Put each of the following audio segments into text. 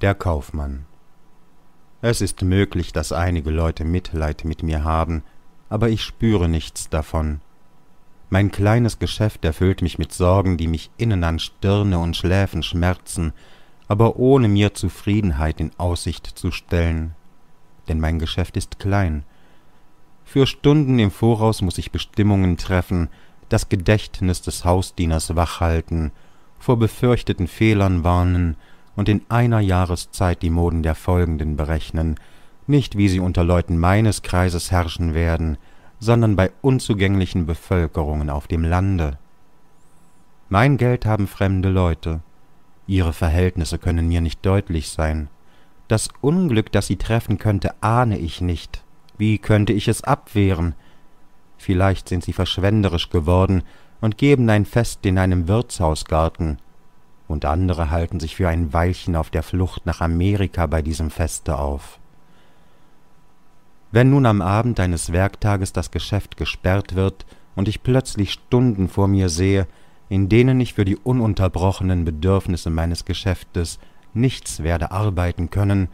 Der Kaufmann Es ist möglich, dass einige Leute Mitleid mit mir haben, aber ich spüre nichts davon. Mein kleines Geschäft erfüllt mich mit Sorgen, die mich innen an Stirne und Schläfen schmerzen, aber ohne mir Zufriedenheit in Aussicht zu stellen. Denn mein Geschäft ist klein. Für Stunden im Voraus muss ich Bestimmungen treffen, das Gedächtnis des Hausdieners wachhalten, vor befürchteten Fehlern warnen und in einer Jahreszeit die Moden der folgenden berechnen, nicht wie sie unter Leuten meines Kreises herrschen werden, sondern bei unzugänglichen Bevölkerungen auf dem Lande. Mein Geld haben fremde Leute, ihre Verhältnisse können mir nicht deutlich sein, das Unglück, das sie treffen könnte, ahne ich nicht, wie könnte ich es abwehren? Vielleicht sind sie verschwenderisch geworden und geben ein Fest in einem Wirtshausgarten, und andere halten sich für ein Weilchen auf der Flucht nach Amerika bei diesem Feste auf. Wenn nun am Abend eines Werktages das Geschäft gesperrt wird und ich plötzlich Stunden vor mir sehe, in denen ich für die ununterbrochenen Bedürfnisse meines Geschäftes nichts werde arbeiten können,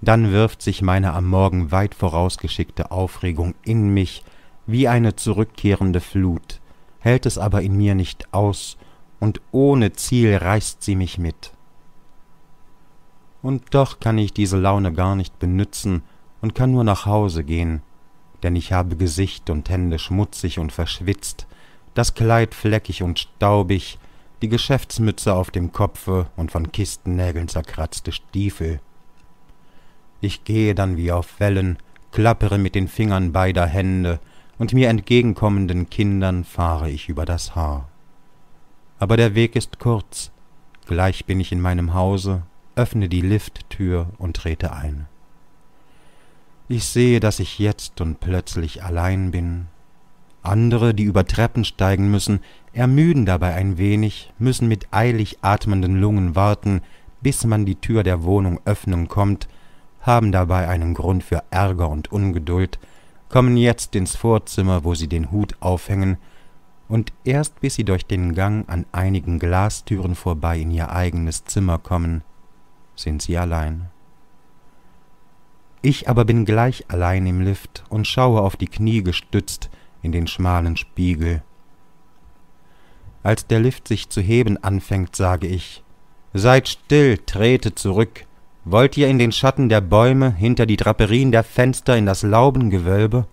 dann wirft sich meine am Morgen weit vorausgeschickte Aufregung in mich wie eine zurückkehrende Flut, hält es aber in mir nicht aus, und ohne Ziel reißt sie mich mit. Und doch kann ich diese Laune gar nicht benützen und kann nur nach Hause gehen, denn ich habe Gesicht und Hände schmutzig und verschwitzt, das Kleid fleckig und staubig, die Geschäftsmütze auf dem Kopfe und von Kistennägeln zerkratzte Stiefel. Ich gehe dann wie auf Wellen, klappere mit den Fingern beider Hände, und mir entgegenkommenden Kindern fahre ich über das Haar. Aber der Weg ist kurz, gleich bin ich in meinem Hause, öffne die Lifttür und trete ein. Ich sehe, dass ich jetzt und plötzlich allein bin. Andere, die über Treppen steigen müssen, ermüden dabei ein wenig, müssen mit eilig atmenden Lungen warten, bis man die Tür der Wohnung öffnen kommt, haben dabei einen Grund für Ärger und Ungeduld, kommen jetzt ins Vorzimmer, wo sie den Hut aufhängen, und erst bis sie durch den Gang an einigen Glastüren vorbei in ihr eigenes Zimmer kommen, sind sie allein. Ich aber bin gleich allein im Lift und schaue auf die Knie gestützt in den schmalen Spiegel. Als der Lift sich zu heben anfängt, sage ich, Seid still, trete zurück, Wollt ihr in den Schatten der Bäume, hinter die Draperien der Fenster, in das Laubengewölbe?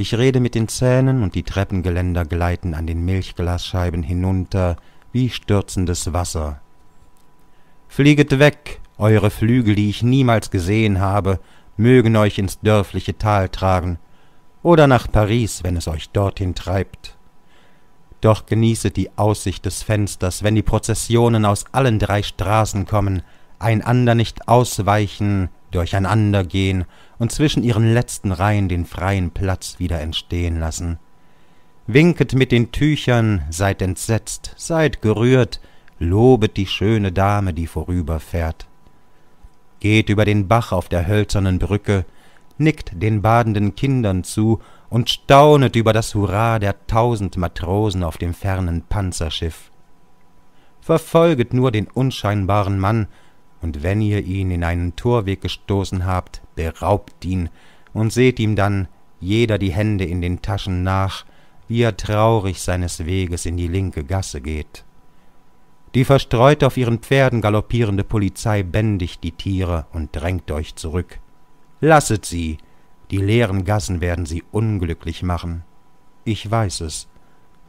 Ich rede mit den Zähnen, und die Treppengeländer gleiten an den Milchglasscheiben hinunter wie stürzendes Wasser. Flieget weg, eure Flügel, die ich niemals gesehen habe, mögen euch ins dörfliche Tal tragen, oder nach Paris, wenn es euch dorthin treibt. Doch genießet die Aussicht des Fensters, wenn die Prozessionen aus allen drei Straßen kommen, einander nicht ausweichen, durcheinander gehen und zwischen ihren letzten Reihen den freien Platz wieder entstehen lassen. Winket mit den Tüchern, seid entsetzt, seid gerührt, lobet die schöne Dame, die vorüberfährt. Geht über den Bach auf der hölzernen Brücke, nickt den badenden Kindern zu und staunet über das Hurra der tausend Matrosen auf dem fernen Panzerschiff. Verfolget nur den unscheinbaren Mann, und wenn ihr ihn in einen Torweg gestoßen habt, beraubt ihn und seht ihm dann jeder die Hände in den Taschen nach, wie er traurig seines Weges in die linke Gasse geht. Die verstreut auf ihren Pferden galoppierende Polizei bändigt die Tiere und drängt euch zurück. Lasset sie, die leeren Gassen werden sie unglücklich machen. Ich weiß es.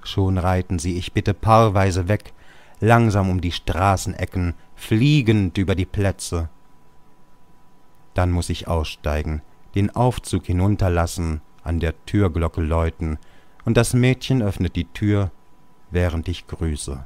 Schon reiten sie, ich bitte paarweise weg, langsam um die Straßenecken, fliegend über die Plätze. Dann muss ich aussteigen, den Aufzug hinunterlassen, an der Türglocke läuten, und das Mädchen öffnet die Tür, während ich grüße.